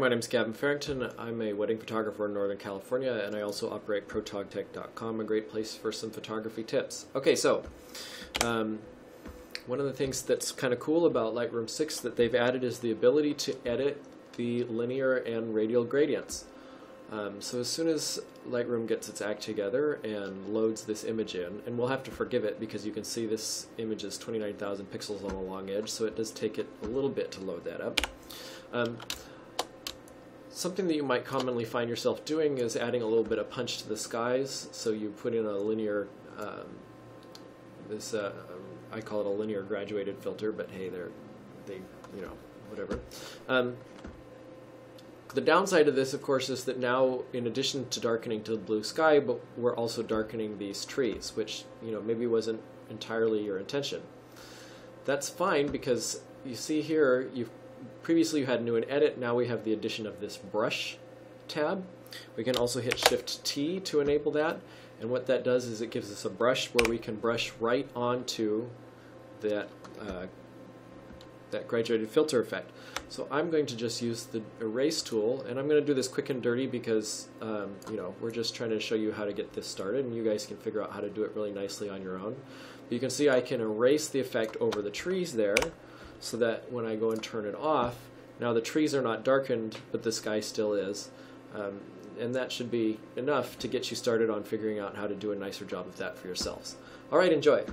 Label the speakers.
Speaker 1: My name is Gavin Farrington. I'm a wedding photographer in Northern California, and I also operate protogtech.com, a great place for some photography tips. Okay, so um, one of the things that's kind of cool about Lightroom 6 that they've added is the ability to edit the linear and radial gradients. Um, so as soon as Lightroom gets its act together and loads this image in, and we'll have to forgive it because you can see this image is 29,000 pixels on the long edge, so it does take it a little bit to load that up. Um, Something that you might commonly find yourself doing is adding a little bit of punch to the skies. So you put in a linear, um, this uh, I call it a linear graduated filter, but hey, they're they you know whatever. Um, the downside of this, of course, is that now, in addition to darkening to the blue sky, but we're also darkening these trees, which you know maybe wasn't entirely your intention. That's fine because you see here you've previously you had new and edit, now we have the addition of this brush tab. We can also hit Shift T to enable that, and what that does is it gives us a brush where we can brush right onto that uh, that graduated filter effect. So I'm going to just use the erase tool, and I'm going to do this quick and dirty because um, you know we're just trying to show you how to get this started, and you guys can figure out how to do it really nicely on your own. But you can see I can erase the effect over the trees there, so that when I go and turn it off, now the trees are not darkened, but the sky still is. Um, and that should be enough to get you started on figuring out how to do a nicer job of that for yourselves. All right, enjoy.